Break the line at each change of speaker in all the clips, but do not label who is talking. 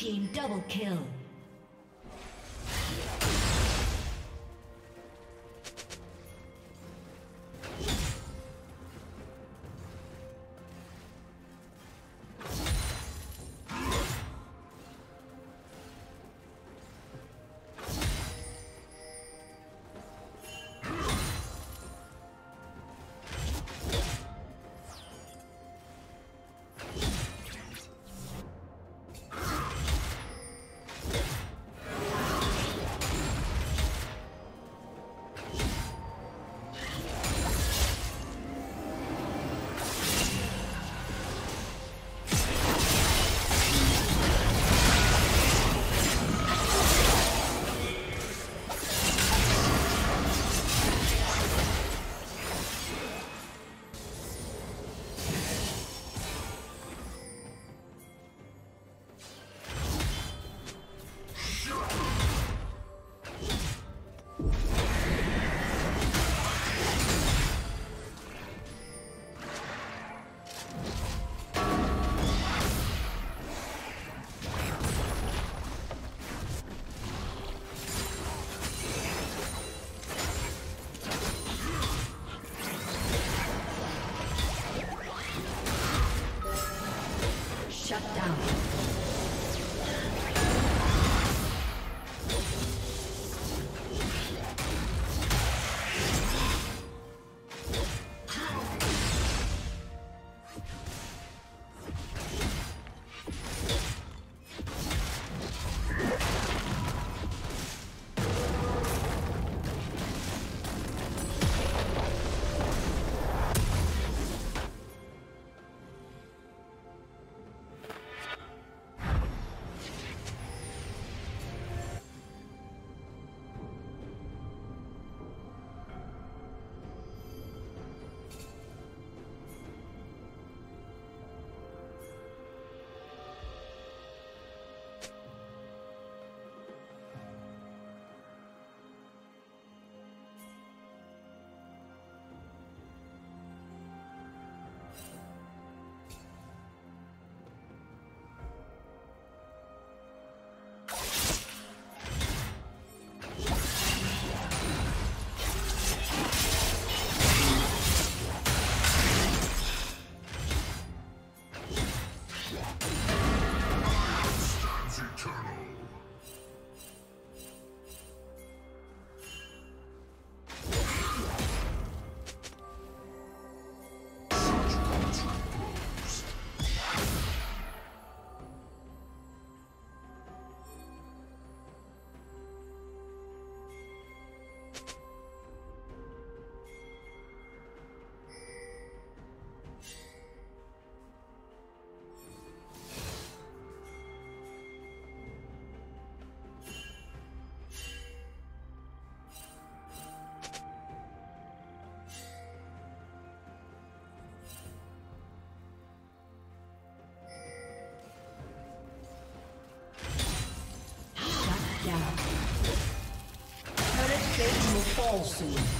Team double kill. Awesome.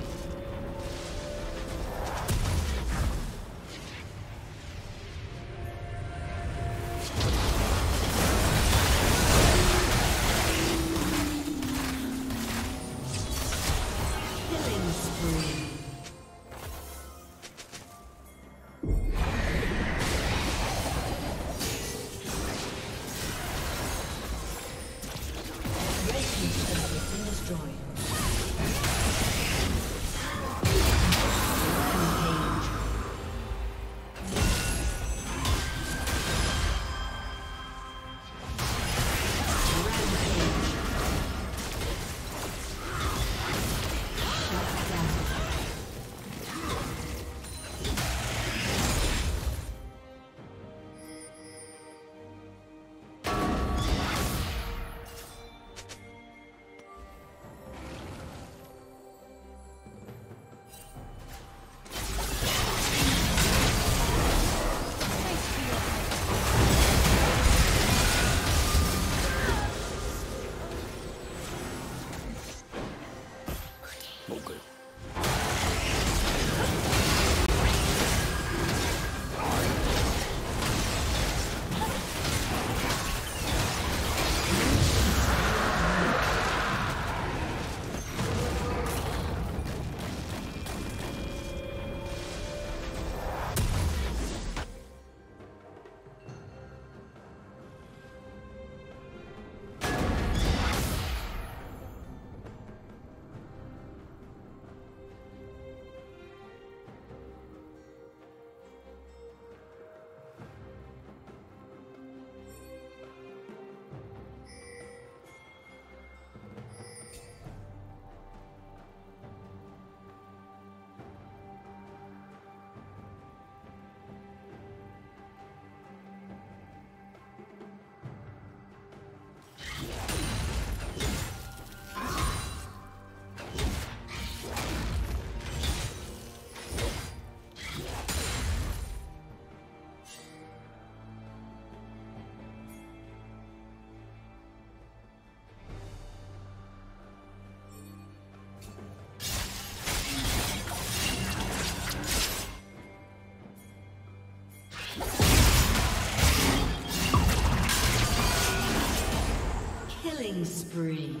Spree.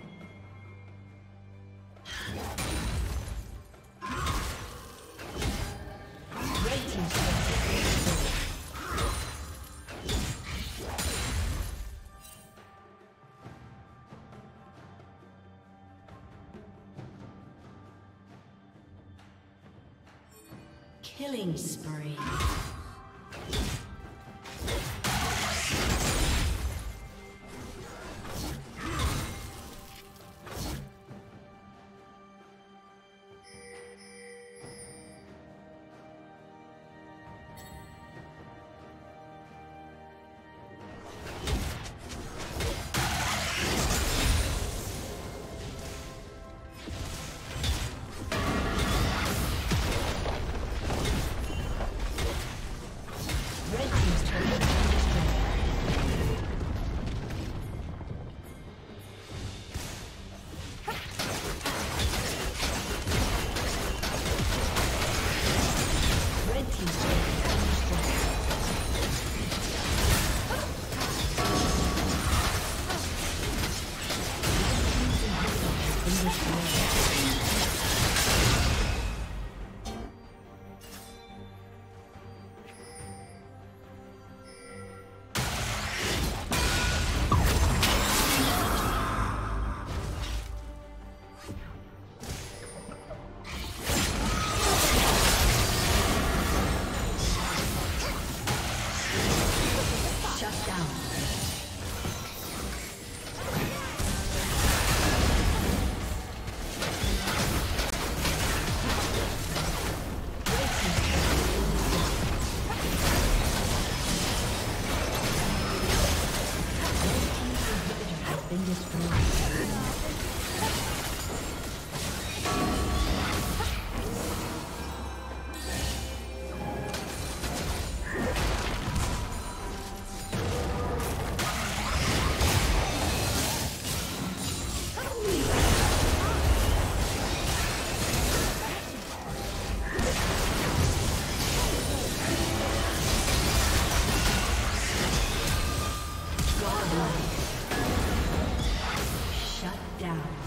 Shut down.